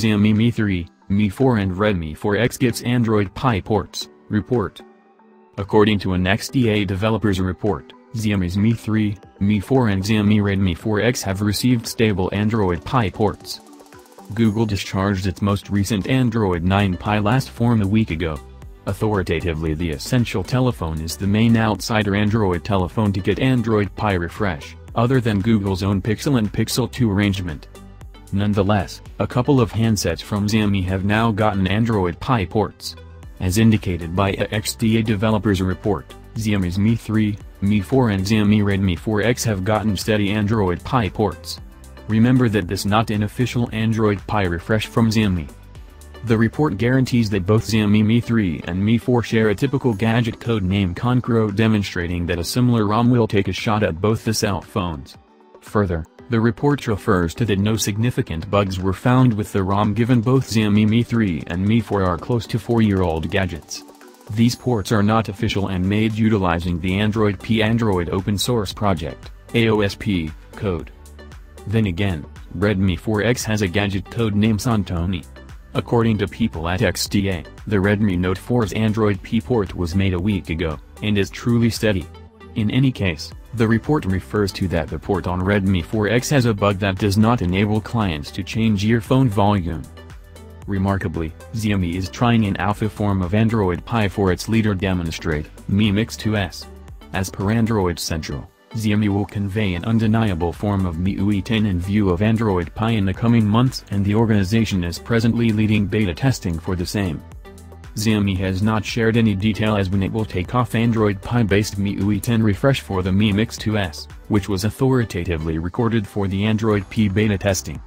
Xiaomi Mi 3, Mi 4 and Redmi 4X gets Android Pie ports, report. According to an XDA developers report, Xiaomi's Mi 3, Mi 4 and Xiaomi Redmi 4X have received stable Android Pie ports. Google discharged its most recent Android 9 Pie last form a week ago. Authoritatively the Essential telephone is the main outsider Android telephone to get Android Pie refresh, other than Google's own Pixel and Pixel 2 arrangement. Nonetheless, a couple of handsets from Xiaomi have now gotten Android Pie ports. As indicated by a XDA developers report, Xiaomi's Mi 3, Mi 4 and Xiaomi Redmi 4X have gotten steady Android Pie ports. Remember that this not an official Android Pie refresh from Xiaomi. The report guarantees that both Xiaomi Mi 3 and Mi 4 share a typical gadget code name Cancro demonstrating that a similar ROM will take a shot at both the cell phones. Further, the report refers to that no significant bugs were found with the ROM given both Xiaomi Mi 3 and Mi 4 are close to 4-year-old gadgets. These ports are not official and made utilizing the Android P Android Open Source Project, AOSP, code. Then again, Redmi 4X has a gadget code name Santoni. According to people at XDA, the Redmi Note 4's Android P port was made a week ago, and is truly steady. In any case, the report refers to that the port on Redmi 4X has a bug that does not enable clients to change earphone volume. Remarkably, Xiaomi is trying an alpha form of Android Pie for its leader demonstrate, Mi Mix 2S. As per Android Central, Xiaomi will convey an undeniable form of MIUI 10 in view of Android Pie in the coming months and the organization is presently leading beta testing for the same. Xiaomi has not shared any detail as when it will take off Android Pie-based MIUI 10 refresh for the Mi Mix 2S, which was authoritatively recorded for the Android P beta testing.